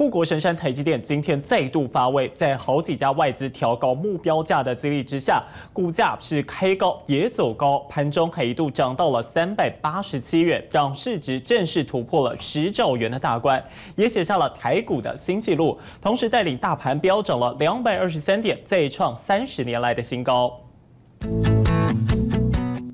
护国神山台积电今天再度发威，在好几家外资调高目标价的激励之下，股价是开高也走高，盘中还一度涨到了三百八十七元，让市值正式突破了十兆元的大关，也写下了台股的新纪录，同时带领大盘飙涨了两百二十三点，再创三十年来的新高。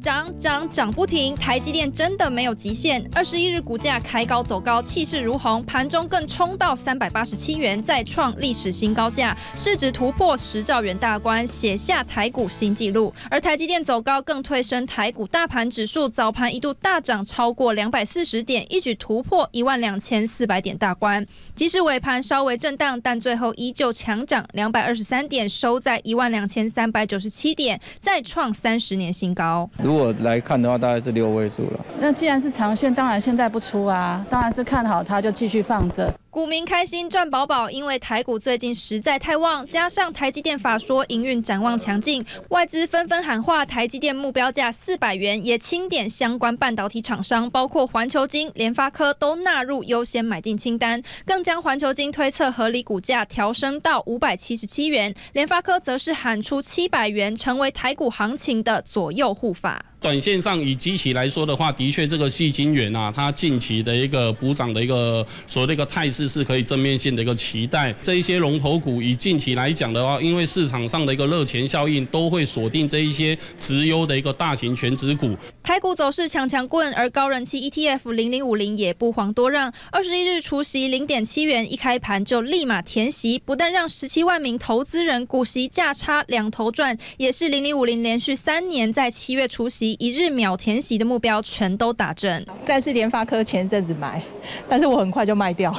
涨涨涨不停，台积电真的没有极限。二十一日股价开高走高，气势如虹，盘中更冲到三百八十七元，再创历史新高价，市值突破十兆元大关，写下台股新纪录。而台积电走高，更推升台股大盘指数，早盘一度大涨超过两百四十点，一举突破一万两千四百点大关。即使尾盘稍微震荡，但最后依旧强涨两百二十三点，收在一万两千三百九十七点，再创三十年新高。果来看的话，大概是六位数了。那既然是长线，当然现在不出啊，当然是看好它就继续放着。股民开心赚饱饱，因为台股最近实在太旺，加上台积电法说营运展望强劲，外资纷纷喊话台积电目标价四百元，也清点相关半导体厂商，包括环球金、联发科都纳入优先买进清单，更将环球金推测合理股价调升到五百七十七元，联发科则是喊出七百元，成为台股行情的左右护法。短线上以机器来说的话，的确这个细晶圆啊，它近期的一个补涨的一个所谓的一个态势是可以正面性的一个期待。这一些龙头股以近期来讲的话，因为市场上的一个热钱效应，都会锁定这一些直优的一个大型全指股。台股走势强强棍，而高人气 ETF 零零五零也不遑多让。二十一日除息零点七元，一开盘就立马填息，不但让十七万名投资人股息价差两头赚，也是零零五零连续三年在七月除息。一日秒填席的目标全都打正，但是联发科前阵子买，但是我很快就卖掉，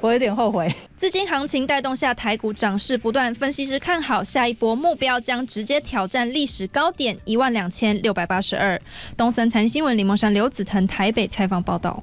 我有点后悔。资金行情带动下，台股涨势不断，分析师看好下一波目标将直接挑战历史高点一万两千六百八十二。东森财新闻李梦山、刘子腾台北采访报道。